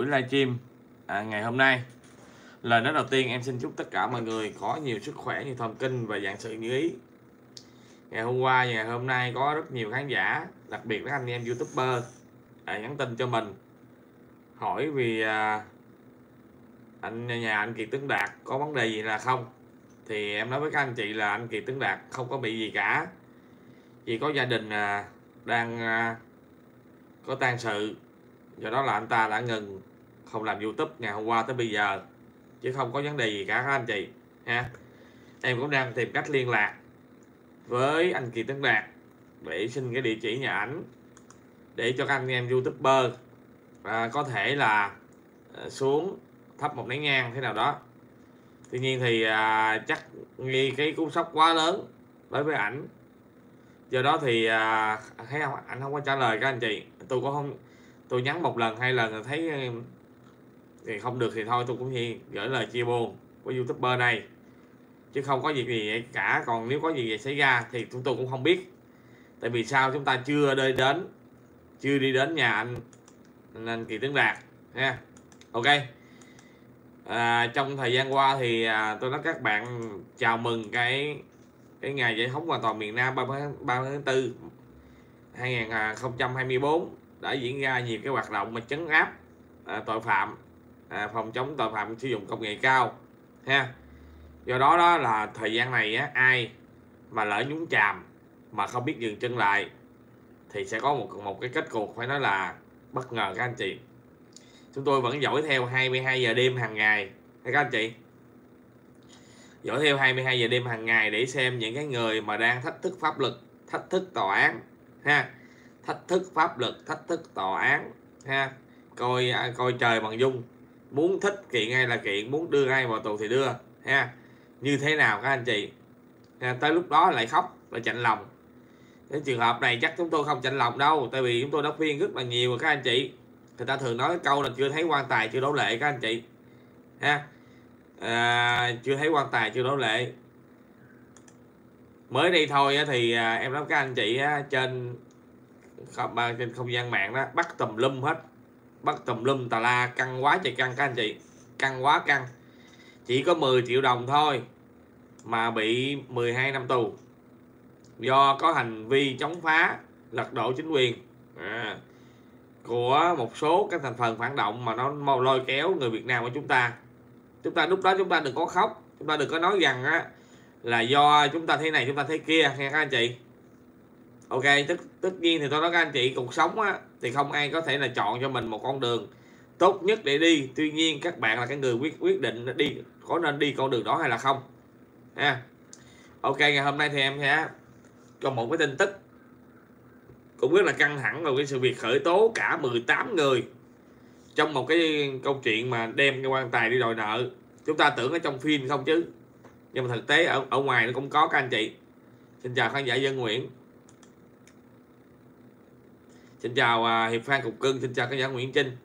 buổi livestream à, ngày hôm nay. Lời nói đầu tiên em xin chúc tất cả mọi người có nhiều sức khỏe như thần kinh và dạng sự như ý. Ngày hôm qua và ngày hôm nay có rất nhiều khán giả đặc biệt là anh em youtuber à, nhắn tin cho mình hỏi vì à, anh nhà anh Kiệt Tấn Đạt có vấn đề gì là không? Thì em nói với các anh chị là anh Kiệt Tấn Đạt không có bị gì cả. Chỉ có gia đình à, đang à, có tang sự. Do đó là anh ta đã ngừng không làm youtube ngày hôm qua tới bây giờ. Chứ không có vấn đề gì cả các anh chị? Ha? Em cũng đang tìm cách liên lạc với anh Kỳ Tấn Đạt để xin cái địa chỉ nhà ảnh để cho các anh em youtuber à, có thể là à, xuống thấp một nén nhang thế nào đó. Tuy nhiên thì à, chắc nghi cái cú sốc quá lớn đối với ảnh. Do đó thì à, thấy không anh không có trả lời các anh chị. Tôi cũng không tôi nhắn một lần hai lần thấy thì không được thì thôi tôi cũng chỉ gửi lời chia buồn của youtuber này. Chứ không có việc gì vậy cả. Còn nếu có gì vậy xảy ra thì chúng tôi cũng không biết. Tại vì sao? Chúng ta chưa đi đến chưa đi đến nhà anh nên kỳ tướng đạt ha. Ok. À, trong thời gian qua thì à, tôi nói các bạn chào mừng cái cái ngày giải phóng hoàn toàn miền Nam 30 tháng 4 2024 à, đã diễn ra nhiều cái hoạt động mà chấn áp à, tội phạm à, phòng chống tội phạm sử dụng công nghệ cao ha. Do đó đó là thời gian này á, ai mà lỡ nhúng chàm mà không biết dừng chân lại thì sẽ có một một cái kết cục phải nói là bất ngờ các anh chị. Chúng tôi vẫn dõi theo 22 giờ đêm hàng ngày các anh chị? Dõi theo 22 giờ đêm hàng ngày để xem những cái người mà đang thách thức pháp luật thách thức tòa án ha. Thách thức pháp luật thách thức tòa án ha. Coi à, coi trời bằng dung muốn thích kiện hay là kiện muốn đưa ai vào tù thì đưa ha. Như thế nào các anh chị? Ha, tới lúc đó lại khóc lại chạnh lòng. Cái trường hợp này chắc chúng tôi không chạnh lòng đâu tại vì chúng tôi đã khuyên rất là nhiều các anh chị. Người ta thường nói câu là chưa thấy quan tài chưa đổ lệ các anh chị. Ha à, chưa thấy quan tài chưa đổ lệ. Mới đây thôi thì à, em nói các anh chị trên không, à, trên không gian mạng đó bắt tùm lum hết bắt tùm lum tà la căng quá trời căng. Các anh chị căng quá căng. Chỉ có 10 triệu đồng thôi mà bị 12 năm tù. Do có hành vi chống phá lật đổ chính quyền à, của một số các thành phần phản động mà nó mau lôi kéo người Việt Nam của chúng ta. Chúng ta lúc đó chúng ta đừng có khóc chúng ta đừng có nói rằng á là do chúng ta thế này chúng ta thế kia nghe các anh chị? Ok, tất tất nhiên thì tôi nói các anh chị. Cuộc sống á, thì không ai có thể là chọn cho mình một con đường tốt nhất để đi. Tuy nhiên, các bạn là cái người quyết quyết định đi, có nên đi con đường đó hay là không. Ha. Ok, ngày hôm nay thì em sẽ cho một cái tin tức cũng rất là căng thẳng vào cái sự việc khởi tố cả 18 người trong một cái câu chuyện mà đem cái quan tài đi đòi nợ. Chúng ta tưởng ở trong phim không chứ, nhưng mà thực tế ở ở ngoài nó cũng có các anh chị. Xin chào khán giả dân nguyễn xin chào uh, hiệp phan cục cưng xin chào khán giả nguyễn trinh.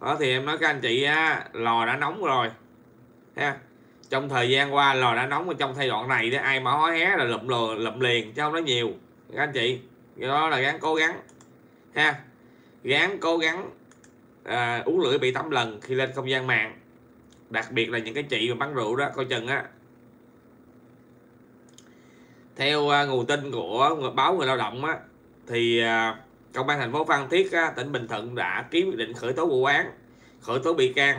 Đó thì em nói các anh chị á, lò đã nóng rồi ha. Trong thời gian qua lò đã nóng ở trong giai đoạn này đó ai mà hó hé là lụm lò lụm liền chứ không nói nhiều. Các anh chị đó là gắng cố gắng ha. Gắng cố gắng à, uống lưỡi bị tắm lần khi lên không gian mạng. Đặc biệt là những cái chị mà bán rượu đó coi chừng á theo à, nguồn tin của báo người lao động á thì à, công an thành phố phan thiết á, tỉnh bình thuận đã ký quyết định khởi tố vụ án khởi tố bị can.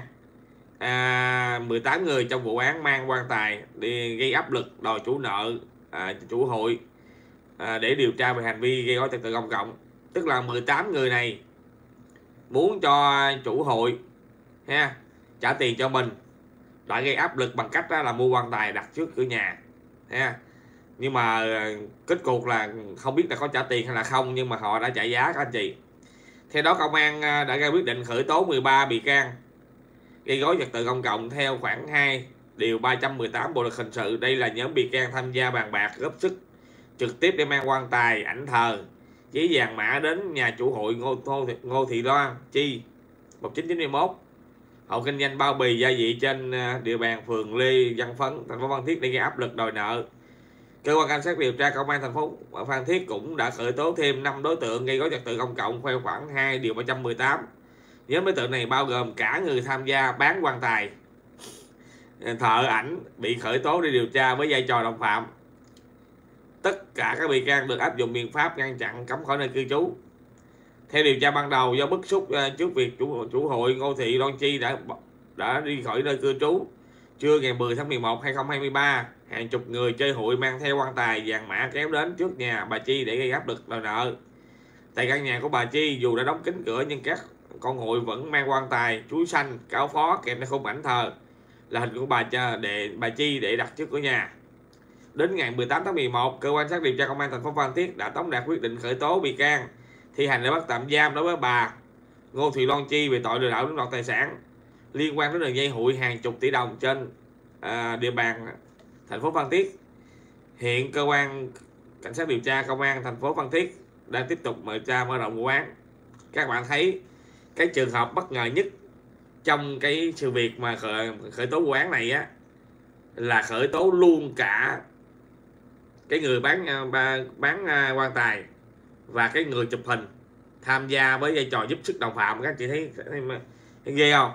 À, 18 người trong vụ án mang quan tài đi gây áp lực đòi chủ nợ à, chủ hội à, để điều tra về hành vi gây rối trật tự công cộng. Tức là 18 người này muốn cho chủ hội ha trả tiền cho mình. Đã gây áp lực bằng cách đó là mua quan tài đặt trước cửa nhà ha nhưng mà ờ, kết cục là không biết là có trả tiền hay là không nhưng mà họ đã trả giá các anh chị. Theo đó công an đã ra quyết định khởi tố 13 bị can gây rối trật tự công cộng theo khoảng 2 điều 318 bộ luật hình sự. Đây là nhóm bị can tham gia bàn bạc góp sức trực tiếp để mang quan tài ảnh thờ giấy vàng mã đến nhà chủ hội Ngô, Ngô, Ngô Thị Loan Chi 1991 hộ kinh doanh bao bì gia vị trên địa bàn phường Lê Văn Phấn thành phố Phan Thiết để gây áp lực đòi nợ cơ quan cảnh sát điều tra công an thành phố Phan Thiết cũng đã khởi tố thêm 5 đối tượng gây rối trật tự công cộng theo khoảng 2 điều 318 nhóm đối tượng này bao gồm cả người tham gia bán quan tài. Thợ ảnh bị khởi tố để điều tra với vai trò đồng phạm. Tất cả các bị can được áp dụng biện pháp ngăn chặn cấm khỏi nơi cư trú. Theo điều tra ban đầu, do bức xúc ờ, trước việc chủ chủ hội Ngô Thị Loan Chi đã đã đi khỏi nơi cư trú, trưa ngày 10 tháng 11 2023 hàng chục người chơi hụi mang theo quan tài vàng mã kéo đến trước nhà bà Chi để gây áp lực đòi nợ. Tại căn nhà của bà Chi dù đã đóng kín cửa nhưng các con hụi vẫn mang quan tài chuối xanh cáo phó kèm theo khung ảnh thờ là hình của bà để bà Chi để đặt trước cửa nhà. Đến ngày 18 tháng 11 cơ quan sát điều tra công an thành phố Phan Thiết đã tống đạt quyết định khởi tố bị can thi hành lệnh bắt tạm giam đối với bà Ngô Thị Loan Chi về tội lừa đảo chiếm đoạt tài sản liên quan đến đường dây hụi hàng chục tỷ đồng trên à, địa bàn thành phố Phan Thiết. Hiện cơ quan cảnh sát điều tra công an thành phố Phan Thiết đang tiếp tục mở tra mở rộng vụ án. Các bạn thấy cái trường hợp bất ngờ nhất trong cái sự việc mà khởi, khởi tố vụ án này á là khởi tố luôn cả cái người bán à, bán, à, quan tài và cái người chụp hình tham gia với vai trò giúp sức đồng phạm các anh chị thấy, thấy, thấy ghê không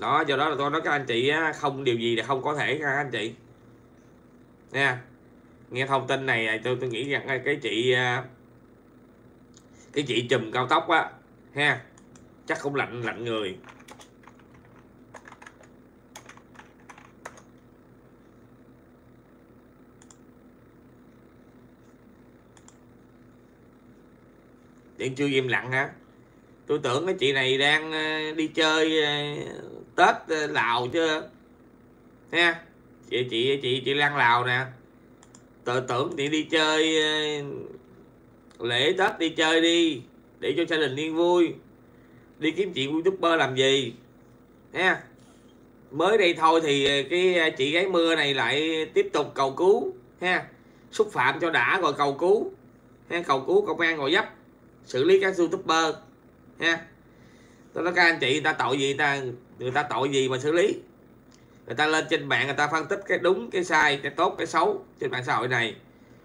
đó do đó là tôi nói các anh chị không điều gì là không có thể các anh chị nha. Nghe thông tin này à, tôi tôi nghĩ rằng à, cái chị à, cái chị chùm cao tốc á, ha, chắc cũng lạnh lạnh người. Điện chưa im lặng hả? Tôi tưởng cái chị này đang đi chơi tết lào chưa? Nha chị chị chị chị lan lào nè. Tự tưởng chị đi chơi ờ, lễ tết đi chơi đi, để cho gia đình yên vui. Đi kiếm chị youtuber làm gì? Nha mới đây thôi thì ờ, cái ờ, chị gái mưa này lại tiếp tục cầu cứu ha xúc phạm cho đã rồi cầu cứu. Ha cầu cứu công an ngồi dấp, xử lý các youtuber ha tôi nói các anh chị, người ta tội gì ta, người ta tội gì mà xử lý? Người ta lên trên mạng người ta phân tích cái đúng cái sai cái tốt cái xấu trên mạng xã hội này.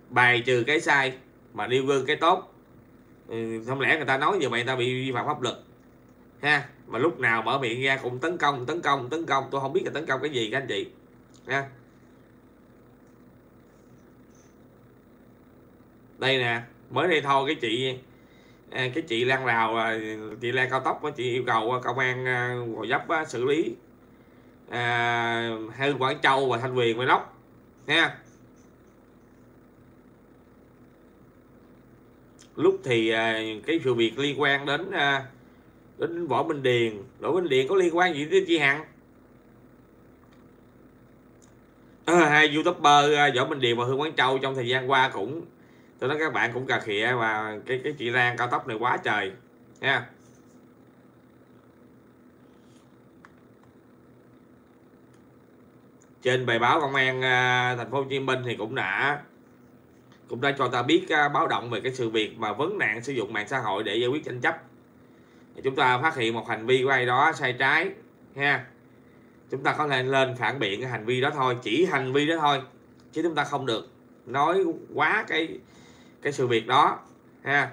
Bài trừ cái sai mà nêu gương cái tốt. Ừ, không lẽ người ta nói như vậy người ta bị vi phạm pháp luật. Ha mà lúc nào mở miệng ra cũng tấn công tấn công tấn công. Tôi không biết là tấn công cái gì các anh chị. Ha. Đây nè mới đây thôi cái chị à, cái chị Lan rào à, chị Lan Cao Tốc chị yêu cầu à, công an Gò Dấp xử lý à, hai Quảng Châu và Thanh Quyền Lóc nha lúc thì à, cái sự việc liên quan đến à, đến võ minh điền. Võ minh điền có liên quan gì tới chị hằng? À, hai youtuber à, võ minh điền và hương quán châu trong thời gian qua cũng tôi nói các bạn cũng cà khịa và cái cái chị Lan cao tốc này quá trời nha trên bài báo công an à, thành phố Hồ Chí Minh thì cũng đã cũng đã cho ta biết à, báo động về cái sự việc mà vấn nạn sử dụng mạng xã hội để giải quyết tranh chấp. Chúng ta phát hiện một hành vi của ai đó sai trái, ha. Chúng ta có thể lên phản biện cái hành vi đó thôi, chỉ hành vi đó thôi, chứ chúng ta không được nói quá cái cái sự việc đó, ha.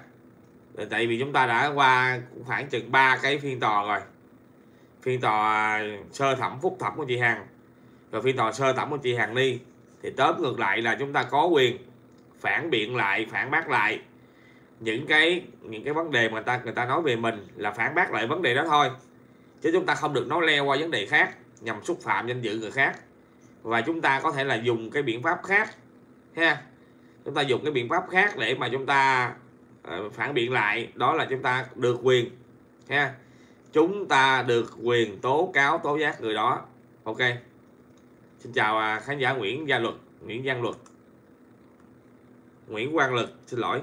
Tại vì chúng ta đã qua khoảng chừng ba cái phiên tòa rồi. Phiên tòa sơ thẩm phúc thẩm của chị Hằng rồi phiên tòa sơ thẩm của chị Hằng Ni. Thì tóm ngược lại là chúng ta có quyền phản biện lại phản bác lại những cái những cái vấn đề mà người ta người ta nói về mình là phản bác lại vấn đề đó thôi. Chứ chúng ta không được nói leo qua vấn đề khác nhằm xúc phạm danh dự người khác. Và chúng ta có thể là dùng cái biện pháp khác ha? Chúng ta dùng cái biện pháp khác để mà chúng ta uh, phản biện lại. Đó là chúng ta được quyền ha? Chúng ta được quyền tố cáo tố giác người đó. Ok xin chào à, khán giả Nguyễn Gia Luật Nguyễn Giang Luật. Nguyễn Quang Lực xin lỗi.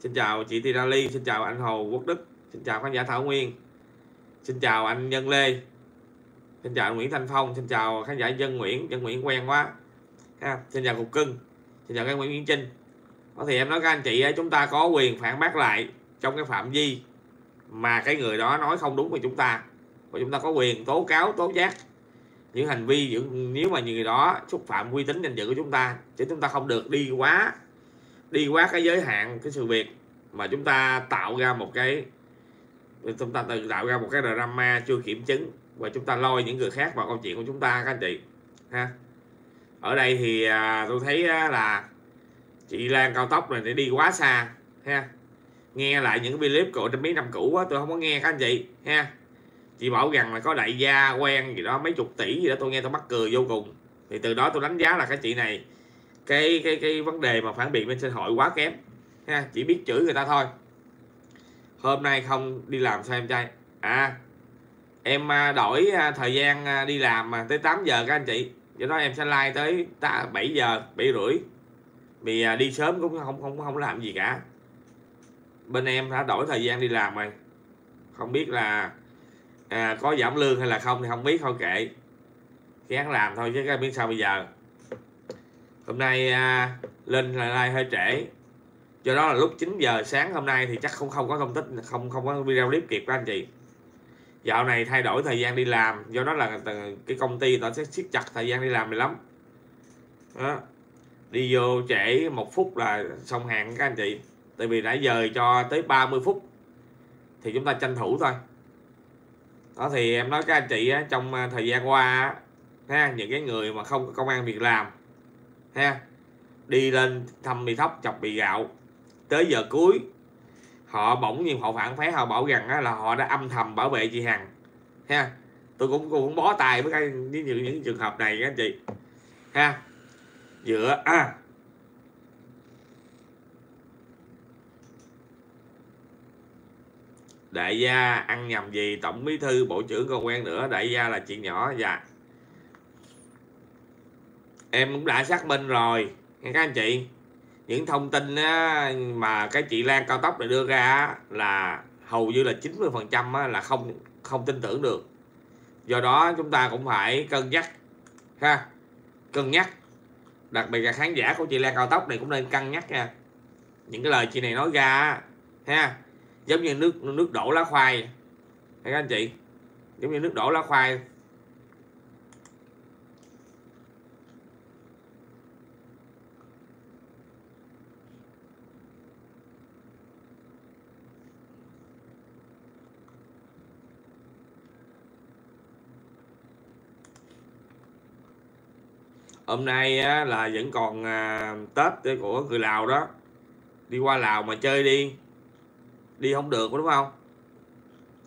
Xin chào chị Tirali, Ly xin chào anh Hồ Quốc Đức xin chào khán giả Thảo Nguyên. Xin chào anh Nhân Lê. Xin chào anh Nguyễn Thanh Phong xin chào khán giả Dân Nguyễn Dân Nguyễn quen quá. Ha xin chào Cục Cưng xin chào các Nguyễn Nguyễn Trinh ờ, thì em nói các anh chị à, chúng ta có quyền phản bác lại trong cái phạm vi mà cái người đó nói không đúng với chúng ta. Và chúng ta có quyền tố cáo tố giác những hành vi những nếu mà những người đó xúc phạm uy tín danh dự của chúng ta chứ chúng ta không được đi quá đi quá cái giới hạn cái sự việc mà chúng ta tạo ra một cái chúng ta tự tạo ra một cái drama chưa kiểm chứng và chúng ta lôi những người khác vào câu chuyện của chúng ta các anh chị ha. Ở đây thì à, tôi thấy là chị Lan cao tốc này để đi quá xa ha. Nghe lại những clip của mấy năm cũ á tôi không có nghe các anh chị ha chị bảo rằng là có đại gia, quen gì đó, mấy chục tỷ gì đó, tôi nghe tôi mắc cười vô cùng. Thì từ đó tôi đánh giá là cái chị này, cái cái cái vấn đề mà phản biện bên xã hội quá kém. Ha, chỉ biết chửi người ta thôi. Hôm nay không đi làm sao em trai? À em à, đổi à, thời gian à, đi làm mà tới 8 giờ các anh chị. Do đó em sẽ like tới 7 giờ 7 rưỡi. Vì đi sớm cũng không không không làm gì cả. Bên em đã đổi thời gian đi làm rồi. Không biết là à, có giảm lương hay là không thì không biết thôi kệ. Gán làm thôi chứ cái biết sao bây giờ. Hôm nay à, lên là like hơi trễ. Do đó là lúc 9 giờ sáng hôm nay thì chắc không không có công tích không không có video clip kịp các anh chị. Dạo này thay đổi thời gian đi làm do đó là cái công ty nó sẽ siết chặt thời gian đi làm này lắm. Đó. đi vô trễ một phút là xong hàng các anh chị. Tại vì đã dời cho tới 30 phút thì chúng ta tranh thủ thôi đó thì em nói các anh chị á, trong à, thời gian qua ha những cái người mà không có công an việc làm ha đi lên thăm mì thóc chọc bị gạo. Tới giờ cuối họ bỗng nhiên họ phản phái họ bảo rằng á, là họ đã âm thầm bảo vệ chị hằng ha tôi cũng cũng bó tay với, cái, với những, những trường hợp này các anh chị ha? Giữa à, đại gia ăn nhầm gì? Tổng bí thư bộ trưởng còn quen nữa. Đại gia là chuyện nhỏ. Dạ. Em cũng đã xác minh rồi. Nghe các anh chị. Những thông tin á, mà cái chị Lan cao tốc này đưa ra là hầu như là 90 phần trăm là không không tin tưởng được. Do đó chúng ta cũng phải cân nhắc ha cân nhắc. Đặc biệt là khán giả của chị Lan cao tốc này cũng nên cân nhắc nha. Những cái lời chị này nói ra ha giống như nước nước đổ lá khoai. Các anh chị? Giống như nước đổ lá khoai. Hôm nay á, là vẫn còn à, tết của người lào đó. Đi qua lào mà chơi đi đi không được đúng không?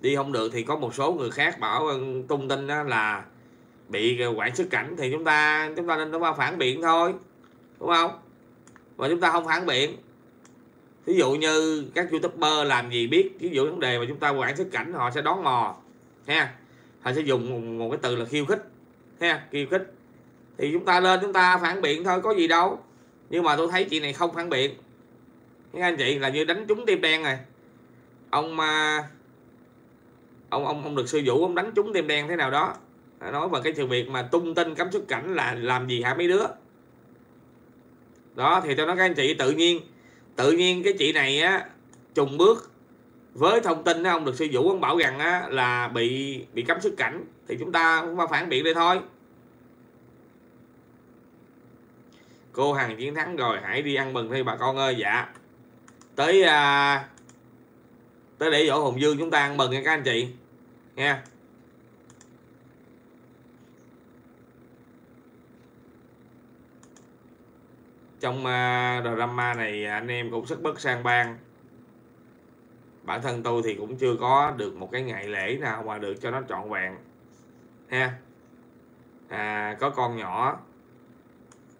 Đi không được thì có một số người khác bảo ờ, tung tin đó là bị ờ, quản xuất cảnh thì chúng ta chúng ta nên chúng ta phản biện thôi đúng không? Mà chúng ta không phản biện. Ví dụ như các youtuber làm gì biết ví dụ vấn đề mà chúng ta quản xuất cảnh họ sẽ đón mò ha? Họ sẽ dùng một, một cái từ là khiêu khích ha? Khiêu khích. Thì chúng ta lên chúng ta phản biện thôi có gì đâu. Nhưng mà tôi thấy chị này không phản biện. Các anh chị là như đánh trúng tim đen rồi ông mà ông ông ông được sư vũ ông đánh trúng tim đen thế nào đó. Nói về cái sự việc mà tung tin cấm xuất cảnh là làm gì hả mấy đứa? Đó thì tôi nói các anh chị tự nhiên tự nhiên cái chị này á trùng bước với thông tin đó, ông được sư vũ ông bảo rằng á, là bị bị cấm xuất cảnh. Thì chúng ta cũng phải phản biện đây thôi. Cô hằng chiến thắng rồi hãy đi ăn mừng đi bà con ơi. Dạ. Tới à, tới để dỗ hùng dương chúng ta ăn mừng nha các anh chị. Nha. Trong uh, drama này anh em cũng sức bất sang ban bản thân tôi thì cũng chưa có được một cái ngày lễ nào mà được cho nó trọn vẹn. Ha à, có con nhỏ.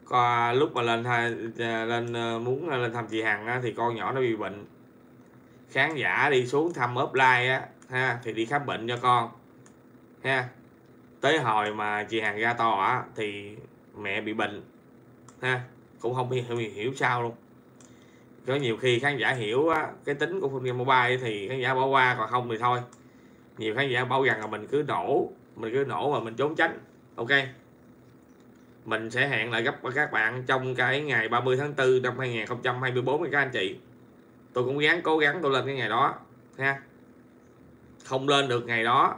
Có à, lúc mà lên à, lên muốn lên thăm chị Hằng thì con nhỏ nó bị bệnh khán giả đi xuống thăm offline á ha thì đi khám bệnh cho con ha. Tới hồi mà chị hàng ra to á thì mẹ bị bệnh ha cũng không hiểu, hiểu sao luôn. Có nhiều khi khán giả hiểu á, cái tính của phương game mobile thì khán giả bỏ qua còn không thì thôi. Nhiều khán giả bảo rằng là mình cứ nổ mình cứ nổ mà mình trốn tránh ok? Mình sẽ hẹn lại gặp các bạn trong cái ngày 30 tháng 4 năm 2024 các anh chị tôi cũng gắng cố gắng tôi lên cái ngày đó ha. Không lên được ngày đó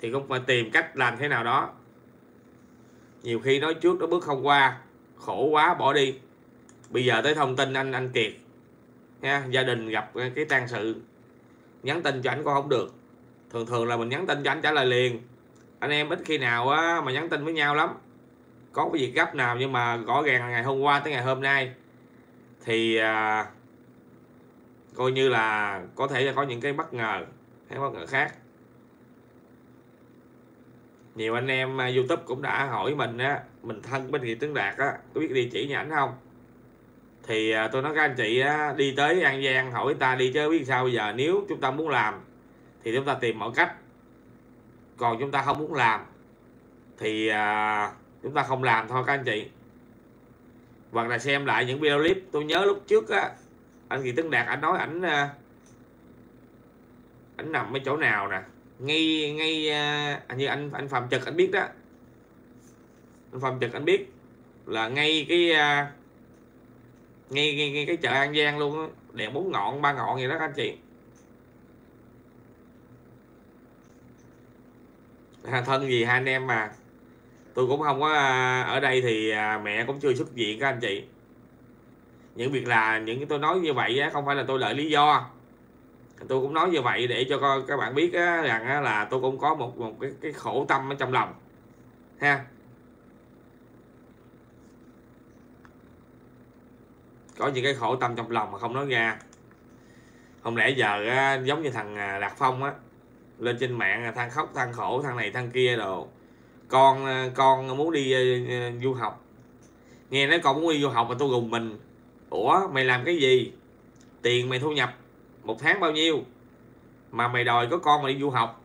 thì cũng phải tìm cách làm thế nào đó. Nhiều khi nói trước nó bước không qua khổ quá bỏ đi. Bây giờ tới thông tin anh anh kiệt ha, gia đình gặp cái tang sự nhắn tin cho anh con không được. Thường thường là mình nhắn tin cho anh trả lời liền. Anh em ít khi nào á, mà nhắn tin với nhau lắm. Có cái việc gấp nào nhưng mà rõ ràng là ngày hôm qua tới ngày hôm nay. Thì à, coi như là có thể là có những cái bất ngờ hay bất ngờ khác. Nhiều anh em à, youtube cũng đã hỏi mình á mình thân bên kỳ tướng đạt á có biết địa chỉ nhà ảnh không? Thì à, tôi nói các anh chị á, đi tới an giang hỏi ta đi chứ biết sao bây giờ nếu chúng ta muốn làm thì chúng ta tìm mọi cách. Còn chúng ta không muốn làm thì à, chúng ta không làm thôi các anh chị. Hoặc là xem lại những video clip tôi nhớ lúc trước á anh kỳ tấn đạt anh nói ảnh ờ, ảnh nằm ở chỗ nào nè? Ngay ngay ờ, như anh anh phạm trực anh biết đó. Anh phạm trực anh biết là ngay cái ờ, ngay, ngay, ngay cái chợ an giang luôn á. Đèn bốn ngọn ba ngọn vậy đó các anh chị. À, thân gì hai anh em mà. Tôi cũng không có ở đây thì mẹ cũng chưa xuất viện các anh chị những việc là những cái tôi nói như vậy á không phải là tôi lợi lý do. Tôi cũng nói như vậy để cho các bạn biết rằng là tôi cũng có một một cái, cái khổ tâm ở trong lòng. Ha? Có những cái khổ tâm trong lòng mà không nói ra. Không lẽ giờ giống như thằng à, Đạt Phong á lên trên mạng than khóc than khổ thằng này thằng kia đồ. Con à, con muốn đi uh, du học. Nghe nói con muốn đi du học mà tôi gùng mình ủa, mày làm cái gì? Tiền mày thu nhập một tháng bao nhiêu? Mà mày đòi có con mày đi du học.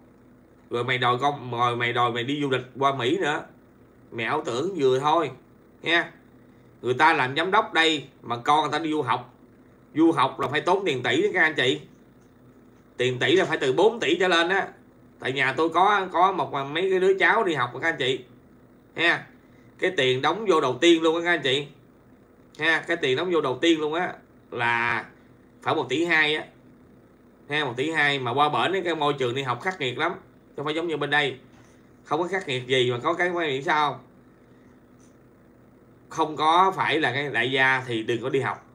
Rồi mày đòi con rồi mày đòi mày đi du lịch qua mỹ nữa. Mày ảo tưởng vừa thôi, nha. Người ta làm giám đốc đây mà con người ta đi du học. Du học là phải tốn tiền tỷ đó các anh chị. Tiền tỷ là phải từ 4 tỷ trở lên á. Tại nhà tôi có có một mấy cái đứa cháu đi học các anh chị ha cái tiền đóng vô đầu tiên luôn các anh chị ha, cái tiền đóng vô đầu tiên luôn á, là phải một tỷ hai á. Ha, một tỷ hai mà qua bển cái môi trường đi học khắc nghiệt lắm không phải giống như bên đây. Không có khắc nghiệt gì mà có cái quan điểm sao? Không có phải là cái đại gia thì đừng có đi học.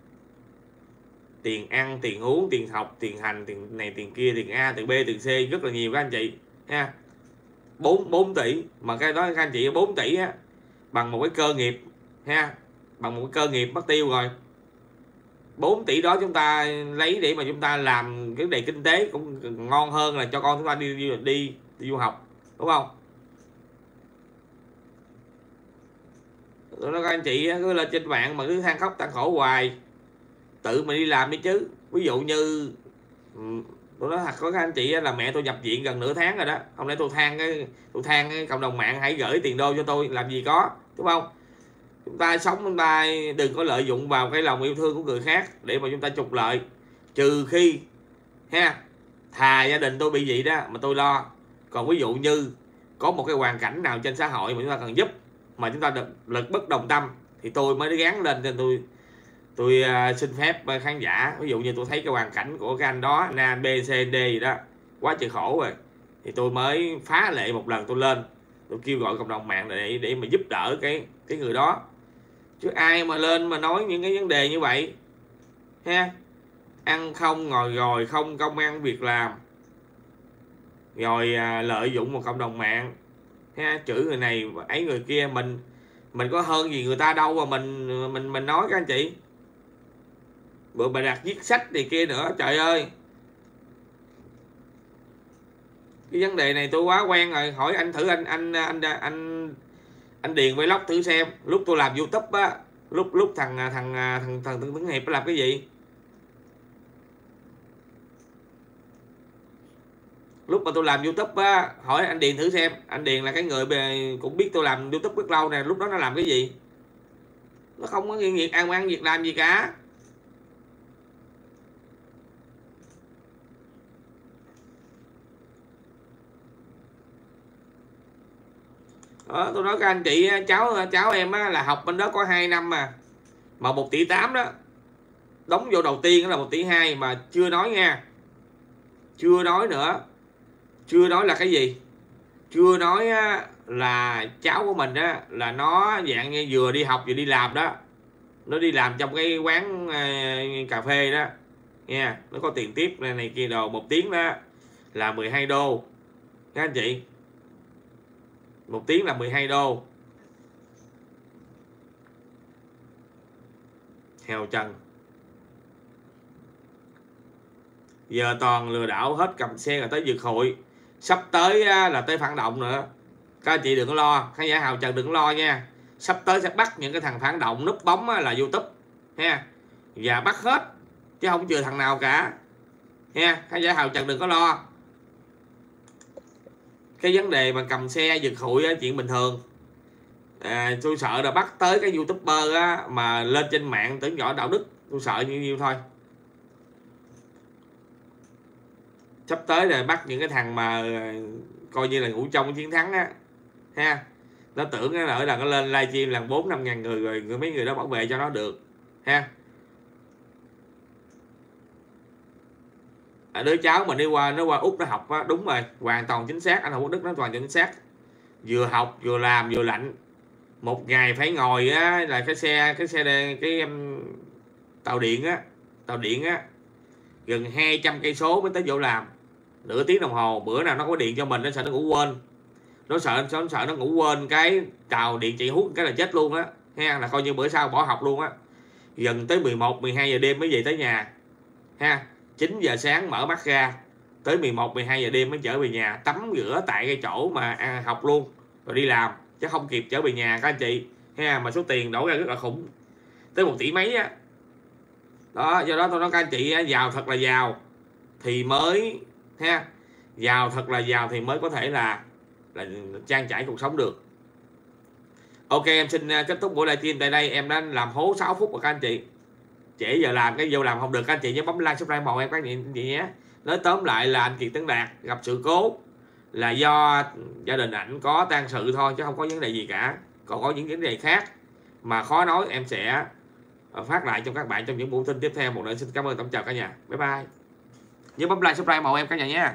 Tiền ăn, tiền uống, tiền học, tiền hành, tiền này, tiền kia, tiền a, tiền b, tiền c, rất là nhiều các anh chị, ha. 4 4 tỷ, mà cái đó các anh chị 4 tỷ á, bằng một cái cơ nghiệp, ha bằng một cái cơ nghiệp mất tiêu rồi. 4 tỷ đó chúng ta lấy để mà chúng ta làm cái đề kinh tế cũng ngon hơn là cho con chúng ta đi đi, đi, đi du học đúng không? Tôi nói các anh chị cứ lên trên mạng mà cứ than khóc than khổ hoài. Tự mình đi làm đi chứ. Ví dụ như ừ, tôi nói thật có các anh chị là mẹ tôi nhập viện gần nửa tháng rồi đó. Không lẽ tôi than cái tôi than cái cộng đồng mạng hãy gửi tiền đô cho tôi làm gì có đúng không? Chúng ta sống chúng ta đừng có lợi dụng vào cái lòng yêu thương của người khác để mà chúng ta trục lợi. Trừ khi ha thà gia đình tôi bị vậy đó mà tôi lo. Còn ví dụ như có một cái hoàn cảnh nào trên xã hội mà chúng ta cần giúp mà chúng ta được lực bất đồng tâm thì tôi mới gắn lên cho tôi tôi uh, xin phép à, khán giả. Ví dụ như tôi thấy cái hoàn cảnh của cái anh đó na A B C D gì đó quá trời khổ rồi thì tôi mới phá lệ một lần tôi lên. Tôi kêu gọi cộng đồng mạng để để mà giúp đỡ cái cái người đó chứ ai mà lên mà nói những cái vấn đề như vậy. Ha ăn không ngồi rồi không công ăn việc làm. Rồi à, lợi dụng một cộng đồng mạng. Ha chửi người này ấy người kia mình mình có hơn gì người ta đâu mà mình mình mình nói các anh chị. Bữa bà đặt viết sách thì kia nữa trời ơi. Cái vấn đề này tôi quá quen rồi. Hỏi anh thử anh anh anh anh anh anh điền vlog thử xem. Lúc tôi làm youtube á, lúc lúc thằng à, à, thằng thằng thằng thằng Tấn Hiệp làm cái gì? Lúc mà tôi làm youtube á, hỏi anh điền thử xem. Anh điền là cái người cũng biết tôi làm youtube rất lâu nè, lúc đó nó làm cái gì? Nó không có nghiện ăn ăn việc làm gì cả. Ờ, đó, tôi nói các anh chị ờ, cháu ờ, cháu em á, là học bên đó có 2 năm mà. Mà một tỷ tám đó đóng vô đầu tiên là một tỷ hai mà chưa nói nha. Chưa nói nữa. Chưa nói là cái gì? Chưa nói á, là cháu của mình á là nó dạng như vừa đi học vừa đi làm đó. Nó đi làm trong cái quán cà phê đó. Nha nó có tiền tiếp này, này kia đồ một tiếng đó là 12 đô. Các anh chị? Một tiếng là 12 đô. Heo chân. Giờ toàn lừa đảo hết cầm xe rồi tới dược hội. Sắp tới là tới phản động nữa. Các anh chị đừng có lo, khán giả hào trần đừng có lo nha. Sắp tới sẽ bắt những cái thằng phản động núp bóng là youtube, ha. Và bắt hết, chứ không chừa thằng nào cả. Nha khán giả hào trần đừng có lo cái vấn đề mà cầm xe giật hụi á, chuyện bình thường. À, tôi sợ là bắt tới cái youtuber á, mà lên trên mạng tưởng nhỏ đạo đức tôi sợ như nhiêu thôi. Sắp tới là bắt những cái thằng mà à, coi như là ngủ trong chiến thắng á ha. Nó tưởng nó ở là nó lên livestream là bốn năm ngàn người rồi mấy người đó bảo vệ cho nó được ha. À, đứa cháu mà đi qua nó qua úc nó học á đúng rồi hoàn toàn chính xác anh hồng đức nó toàn chính xác. Vừa học vừa làm vừa lạnh. Một ngày phải ngồi á là cái xe cái xe đen cái um, tàu điện á tàu điện á gần 200 cây số mới tới chỗ làm. Nửa tiếng đồng hồ bữa nào nó có điện cho mình nó sợ nó ngủ quên. Nó sợ nó sợ nó ngủ quên cái tàu điện chạy hút cái là chết luôn á. Ha là coi như bữa sau bỏ học luôn á. Gần tới 11 12 giờ đêm mới về tới nhà. Ha? 9 giờ sáng mở mắt ra tới 11 12 giờ đêm mới trở về nhà tắm rửa tại cái chỗ mà à, học luôn rồi đi làm chứ không kịp trở về nhà các anh chị. Ha à, mà số tiền đổ ra rất là khủng. Tới một tỷ mấy á. Đó do đó tôi nói các anh chị giàu thật là giàu thì mới ha à, giàu thật là giàu thì mới có thể là là trang trải cuộc sống được. Ok em xin à, kết thúc buổi livestream tại đây. Em đã làm hố 6 phút rồi các anh chị trễ giờ làm cái vô làm không được, các anh chị nhớ bấm like, subscribe một em, các anh chị nhé. Nói tóm lại là anh Kiệt Tấn Đạt gặp sự cố là do gia đình ảnh có tan sự thôi, chứ không có vấn đề gì cả. Còn có những vấn đề khác mà khó nói, em sẽ ờ, phát lại cho các bạn trong những buổi tin tiếp theo. Một lần xin cảm ơn tổng chào cả nhà. Bye bye. Nhớ bấm like, subscribe một em, cả nhà nhé.